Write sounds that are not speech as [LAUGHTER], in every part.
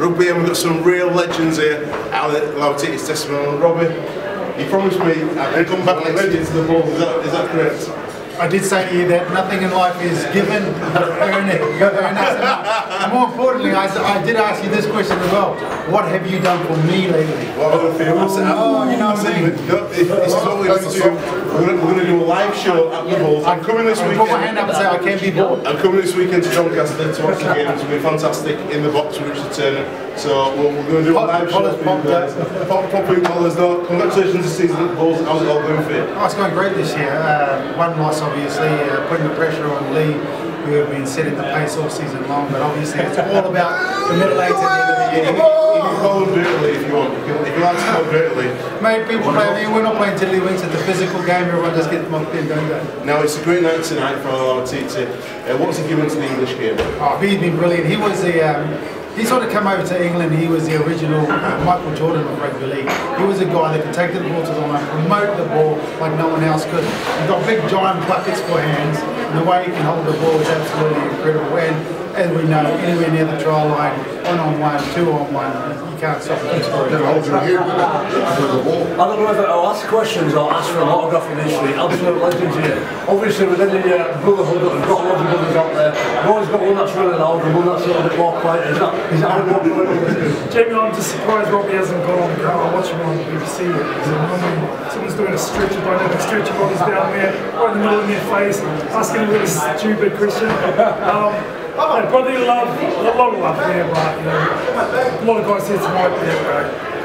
rugby and we've got some real legends here out at Lautiti's testimonial. Robbie, you promised me uh, I'd come back next year to the ball, is that, is that correct? I did say to you that nothing in life is given, earn it. You earn it. More importantly, I, I did ask you this question as well. What have you done for me lately? Films? Oh, you know what I mean? This is what we're going to do. We're going to, we're to do a live show at the Bulls. I'm coming this weekend. put my hand up and say I can't be bored. I'm coming this weekend to Doncaster to watch the game. It's to be fantastic in the box with Richard Turner. So we're, we're going to do a Pop- live show. Paula's for you popped guys. Pop, pop, pop, Paula's not. Congratulations this season at the Bulls. How's it all going for you? Oh, it's going great this year. Uh, one loss, obviously, uh, putting the pressure on Lee, who have been setting the pace all season long. But obviously, it's all about the middle eight at the end of the year. Can, you can call them brutally if you want. You can, if you like to call brutally. Mate, people. I mean, we're not playing tiddlywinks. It's a physical game. Everyone just gets mocked in, don't they? Now it's a great night tonight for our Titi. Uh, what's he given to the English game? Oh, he's been brilliant. He was the. Um, he sort of came over to England. He was the original uh, Michael Jordan of rugby league. He was a guy that could take the ball to the line, promote the ball like no one else could. He's got big giant buckets for hands, and the way he can hold the ball is absolutely incredible. And as we know, anywhere near the try line, one on one, two on one, you can't stop him. Hold your head with it, with the ball. I don't know whether I'll ask questions or ask for an autograph initially. history. Absolute legends here. Obviously, within the uh, brotherhood, we've got loads of brothers out there. We've always got one that's really loud and one that's a little bit more quiet. Is that, is that how it works? Jamie, I'm just surprised Robbie hasn't gone on the car. I watch him on the BBC. So normally someone's doing a stretcher, by dynamic stretcher body's down there, right in the middle of their face, asking a really stupid question. Um, I brotherly love, a lot of love there, but you know, a lot of guys here tonight, yeah, bro.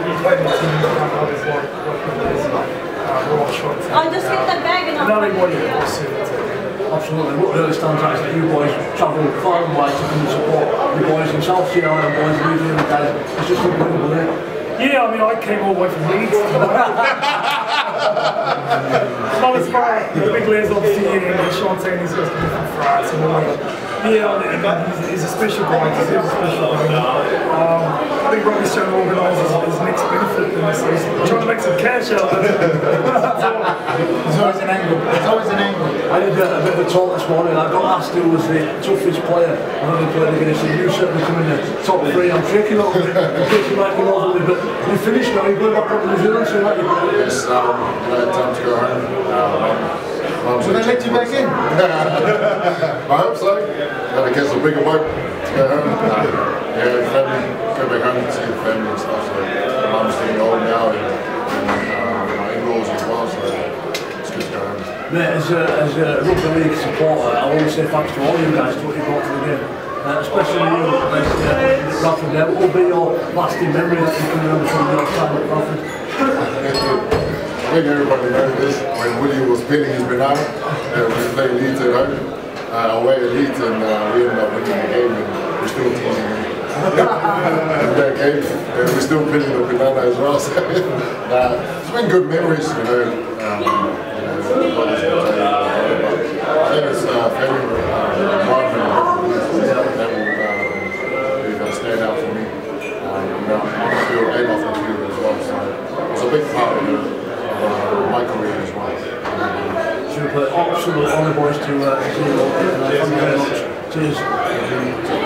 You play in the team, you can't love his like, like it is. Uh, raw shots. I'll just get that bag and I'll Another put one it you here. see it. Absolutely. What really stands out is that you boys travel far and wide to come and support the boys in South Sea the boys, New Zealand guys. It's just unbelievable, isn't it? Yeah, I mean, I came all the way from Leeds. Not as far. The big Liz obviously here, and Sean saying he's got from France and all that. Yeah, I mean, he's, he's a special guy. He's a special guy. Um, I think Robbie's trying to organise his, his next benefit in this. He's trying to make some cash out of it. [LAUGHS] There's always an angle. There's always an angle. I did a, a bit of a talk this morning. I got asked who was the toughest player I've ever played against. And you certainly come in the top three. I'm shaking a little bit in case you might come but you finished now. You're going back up to New Zealand, so you Yes, um, I had time to go home. Um, Mum's Will they let you back in? [LAUGHS] I hope so. Gotta get some bigger boat to. Uh, yeah, family, go back home and see the family and stuff. So my mum's getting old now and, and uh, my in-laws as well. So it's good to go home. Mate, as a, as a rugby league supporter, I want to say thanks to all you guys for what you brought to the game. Uh, especially you, like, uh, Bradford there. What will be your lasting memory that you can remember from your time at Bradford? [LAUGHS] I think everybody knows this. When Willie was pinning his banana, uh, we played Leeds at home, uh, away at Leeds, and uh, we ended up winning the game, and we're still teasing him. that game, and we're still pinning the banana as well. So, [LAUGHS] uh, it's been good memories, you know. Um, you know, brothers can tell you about it, but I think it's uh, very uh, environment that will uh, really gonna stand out for me. Um, you know, on the field and off the field as well. So it's a big part of, it, of uh, my career as well. Super. Absolute honour, boys, to uh, you uh, much. Cheers.